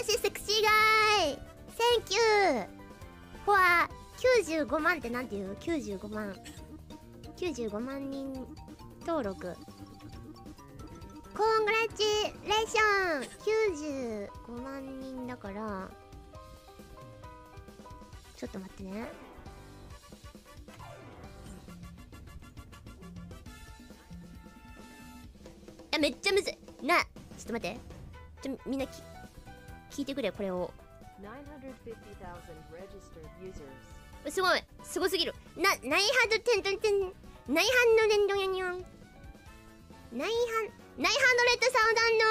バシセクシーガイ。Thank you for 95万ってなんていう ?95 万。95万人登録。コングラチュレーション。95万人だから。ちょっと待ってね。いやめっちゃむずい。なちょっと待って。ちょみんなき聞いてくれこれを。すごいすごすぎる。なナイハドテントンテンナイハンのレンドヤニョン。ナイハンナイハンドレッドサウダンの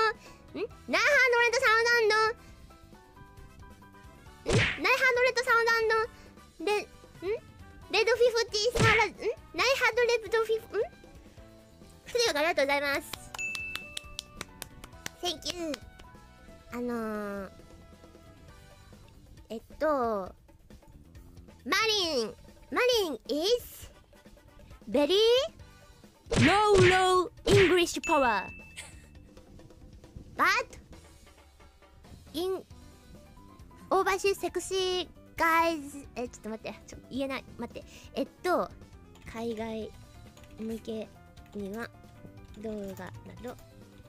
ん？ナイハンドレッドサウダンド。レッドサウダンのレん？レッドフィフティーサラん？ナイハンドレッドフィフん？フリオありがとうございます。Thank you あのー、えっとマリンマリン is very low low English power. But in overseas sexy guys えちょっと待ってちょっと言えない。待って。えっと海外向けには動画など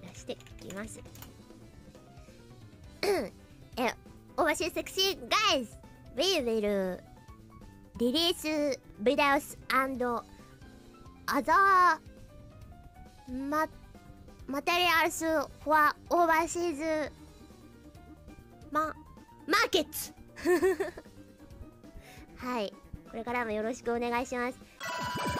出していきます。え overseas sexy guys we will release videos and other ma materials for overseas まマーケットはいこれからもよろしくお願いします